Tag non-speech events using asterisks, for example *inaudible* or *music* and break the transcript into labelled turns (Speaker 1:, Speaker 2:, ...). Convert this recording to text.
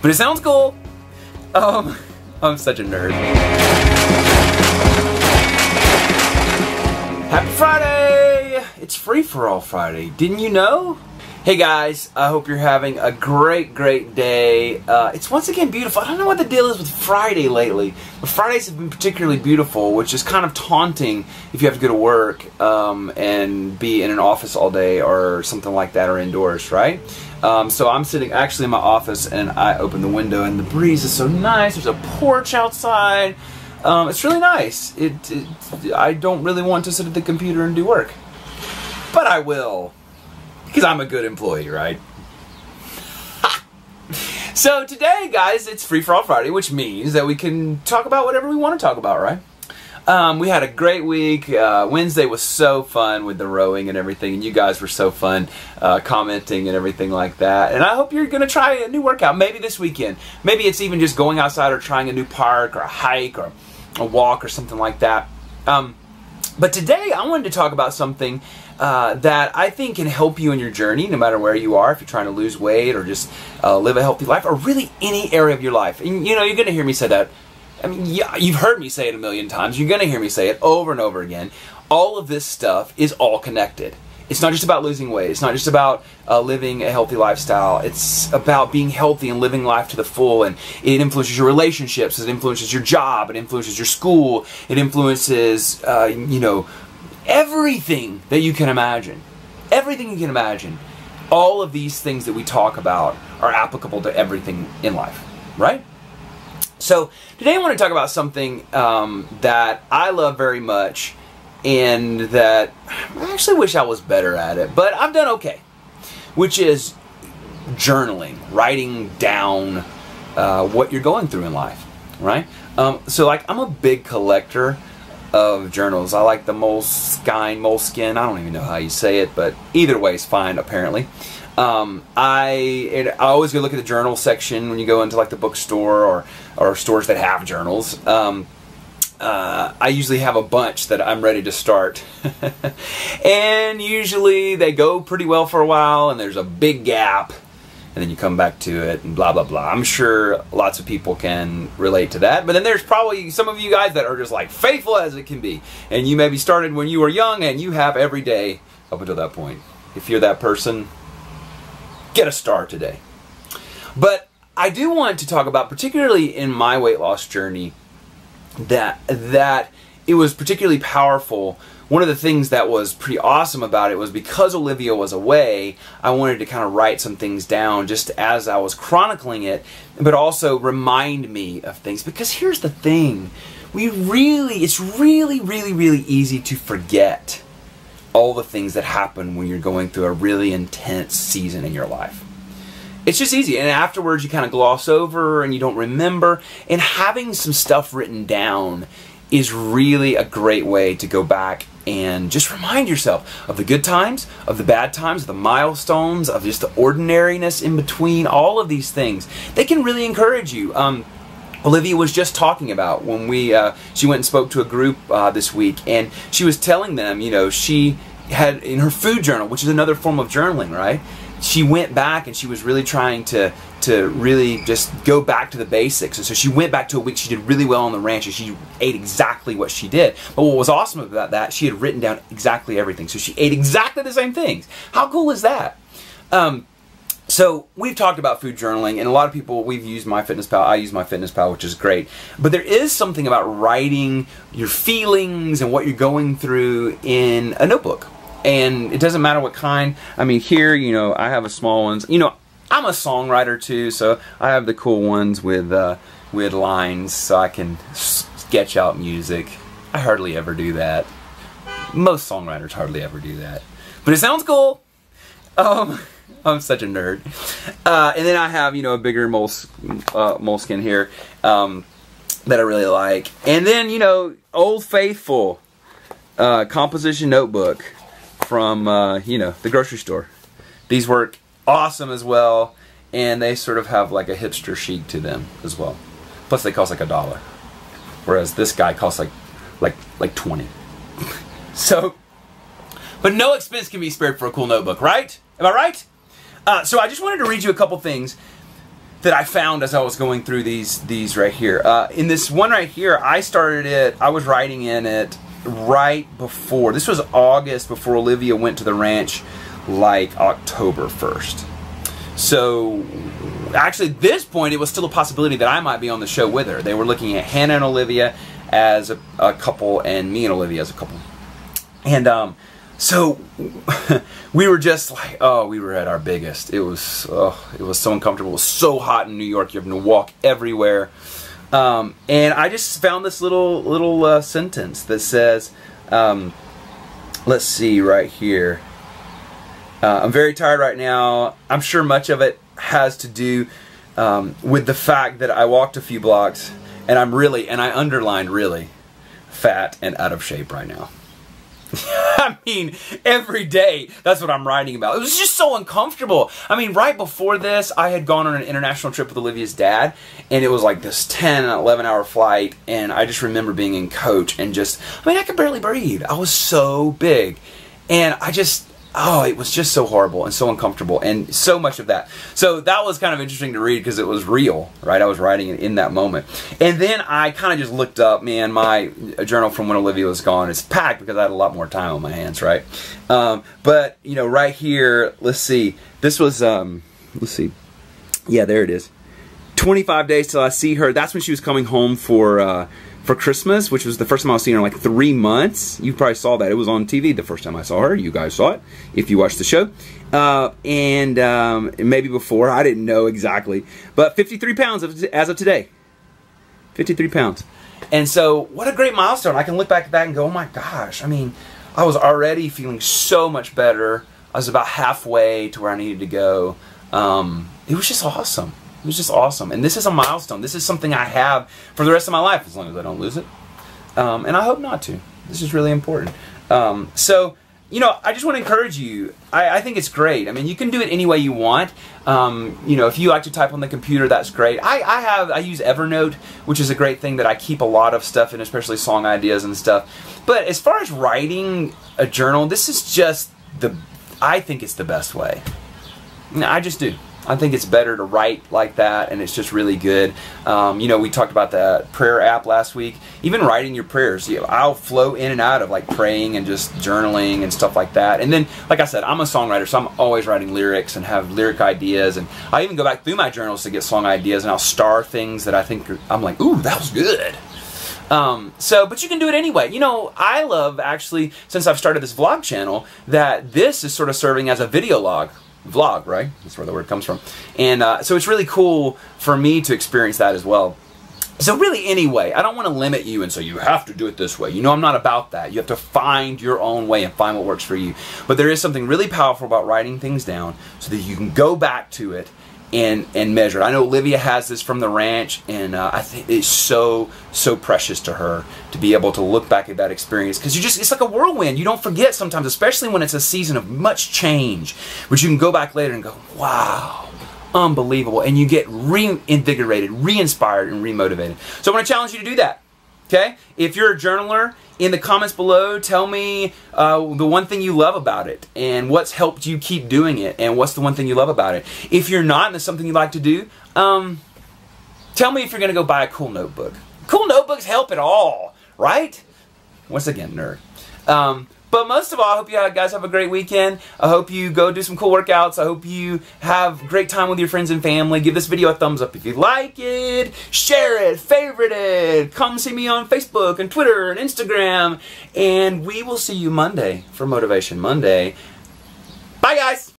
Speaker 1: But it sounds cool. Um, *laughs* I'm such a nerd. Happy Friday! It's free for all Friday. Didn't you know? Hey guys, I hope you're having a great, great day. Uh, it's once again beautiful. I don't know what the deal is with Friday lately, but Fridays have been particularly beautiful, which is kind of taunting if you have to go to work um, and be in an office all day or something like that or indoors, right? Um, so I'm sitting actually in my office and I open the window and the breeze is so nice. There's a porch outside. Um, it's really nice. It, it, I don't really want to sit at the computer and do work, but I will because I'm a good employee, right? *laughs* so today, guys, it's Free for All Friday, which means that we can talk about whatever we want to talk about, right? Um, we had a great week. Uh, Wednesday was so fun with the rowing and everything, and you guys were so fun uh, commenting and everything like that. And I hope you're going to try a new workout, maybe this weekend. Maybe it's even just going outside or trying a new park or a hike or a walk or something like that. Um, but today, I wanted to talk about something uh, that I think can help you in your journey, no matter where you are, if you're trying to lose weight or just uh, live a healthy life, or really any area of your life. And you know, you're going to hear me say that. I mean, yeah, you've heard me say it a million times. You're going to hear me say it over and over again. All of this stuff is all connected. It's not just about losing weight. It's not just about uh, living a healthy lifestyle. It's about being healthy and living life to the full. And it influences your relationships. It influences your job. It influences your school. It influences, uh, you know, everything that you can imagine. Everything you can imagine. All of these things that we talk about are applicable to everything in life, right? So today I want to talk about something um, that I love very much and that I actually wish I was better at it, but I've done okay, which is journaling, writing down uh, what you're going through in life, right? Um, so, like, I'm a big collector of journals. I like the Moleskine, Moleskin, I don't even know how you say it, but either way is fine, apparently. Um, I it, I always go look at the journal section when you go into like the bookstore or, or stores that have journals. Um, uh, I usually have a bunch that I'm ready to start. *laughs* and usually they go pretty well for a while and there's a big gap and then you come back to it and blah blah blah. I'm sure lots of people can relate to that. But then there's probably some of you guys that are just like faithful as it can be. And you maybe started when you were young and you have every day up until that point. If you're that person, get a star today. But I do want to talk about particularly in my weight loss journey that that it was particularly powerful. One of the things that was pretty awesome about it was because Olivia was away, I wanted to kind of write some things down just as I was chronicling it, but also remind me of things. Because here's the thing we really, it's really, really, really easy to forget all the things that happen when you're going through a really intense season in your life it's just easy. And afterwards, you kind of gloss over and you don't remember. And having some stuff written down is really a great way to go back and just remind yourself of the good times, of the bad times, of the milestones, of just the ordinariness in between, all of these things. They can really encourage you. Um, Olivia was just talking about when we uh, she went and spoke to a group uh, this week, and she was telling them, you know, she had in her food journal, which is another form of journaling, right? She went back and she was really trying to to really just go back to the basics. And so she went back to a week she did really well on the ranch and she ate exactly what she did. But what was awesome about that, she had written down exactly everything. So she ate exactly the same things. How cool is that? Um, so we've talked about food journaling, and a lot of people we've used MyFitnessPal. I use MyFitnessPal, which is great. But there is something about writing your feelings and what you're going through in a notebook and it doesn't matter what kind. I mean, here, you know, I have a small ones. You know, I'm a songwriter too, so I have the cool ones with uh, with lines, so I can sketch out music. I hardly ever do that. Most songwriters hardly ever do that, but it sounds cool. Um, *laughs* I'm such a nerd. Uh, and then I have, you know, a bigger moles, uh, moleskin here um, that I really like. And then, you know, Old Faithful uh, composition notebook from, uh, you know, the grocery store. These work awesome as well, and they sort of have like a hipster chic to them as well. Plus they cost like a dollar. Whereas this guy costs like, like, like 20. *laughs* so, but no expense can be spared for a cool notebook, right? Am I right? Uh, so I just wanted to read you a couple things that I found as I was going through these these right here. Uh, in this one right here, I started it. I was writing in it right before. This was August before Olivia went to the ranch, like October first. So actually, at this point, it was still a possibility that I might be on the show with her. They were looking at Hannah and Olivia as a, a couple, and me and Olivia as a couple. And um, so *laughs* we were just like, oh, we were at our biggest. It was, oh, it was so uncomfortable. It was so hot in New York. You're having to walk everywhere. Um, and I just found this little little uh, sentence that says, um, let's see right here. Uh, I'm very tired right now. I'm sure much of it has to do um, with the fact that I walked a few blocks and I'm really, and I underlined really, fat and out of shape right now. *laughs* I mean, every day, that's what I'm writing about. It was just so uncomfortable. I mean, right before this, I had gone on an international trip with Olivia's dad, and it was like this 10, 11 hour flight, and I just remember being in coach and just, I mean, I could barely breathe. I was so big. And I just, oh, it was just so horrible and so uncomfortable and so much of that. So that was kind of interesting to read because it was real, right? I was writing it in that moment. And then I kind of just looked up, man, my journal from when Olivia was gone is packed because I had a lot more time on my hands, right? Um, but, you know, right here, let's see. This was, um, let's see. Yeah, there it is. 25 days till I see her. That's when she was coming home for, uh, for Christmas, which was the first time I was seeing her in like three months. You probably saw that. It was on TV the first time I saw her. You guys saw it if you watched the show. Uh, and um, maybe before, I didn't know exactly. But 53 pounds as of today. 53 pounds. And so, what a great milestone. I can look back at that and go, oh my gosh. I mean, I was already feeling so much better. I was about halfway to where I needed to go. Um, it was just awesome. It was just awesome. And this is a milestone. This is something I have for the rest of my life as long as I don't lose it. Um, and I hope not to. This is really important. Um, so, you know, I just want to encourage you. I, I, think it's great. I mean, you can do it any way you want. Um, you know, if you like to type on the computer, that's great. I, I have, I use Evernote, which is a great thing that I keep a lot of stuff in, especially song ideas and stuff. But as far as writing a journal, this is just the, I think it's the best way. I just do. I think it's better to write like that, and it's just really good. Um, you know, we talked about that prayer app last week. Even writing your prayers, you know, I'll flow in and out of like praying and just journaling and stuff like that. And then, like I said, I'm a songwriter, so I'm always writing lyrics and have lyric ideas. And I even go back through my journals to get song ideas, and I'll star things that I think are, I'm like, ooh, that was good. Um, so, but you can do it anyway. You know, I love actually, since I've started this vlog channel, that this is sort of serving as a video log vlog, right? That's where the word comes from. And uh, so it's really cool for me to experience that as well. So really, anyway, I don't want to limit you and say you have to do it this way. You know, I'm not about that. You have to find your own way and find what works for you. But there is something really powerful about writing things down so that you can go back to it and and measure. I know Olivia has this from the ranch, and uh, I think it's so so precious to her to be able to look back at that experience because you just it's like a whirlwind. You don't forget sometimes, especially when it's a season of much change, which you can go back later and go, wow, unbelievable, and you get reinvigorated, re-inspired, and remotivated. So I want to challenge you to do that. Okay? If you're a journaler, in the comments below, tell me uh, the one thing you love about it and what's helped you keep doing it and what's the one thing you love about it. If you're not and it's something you like to do, um, tell me if you're going to go buy a cool notebook. Cool notebooks help at all, right? Once again, nerd. Um, but most of all, I hope you guys have a great weekend. I hope you go do some cool workouts. I hope you have great time with your friends and family. Give this video a thumbs up if you like it. Share it, favorite it. Come see me on Facebook and Twitter and Instagram. And we will see you Monday for Motivation Monday. Bye, guys.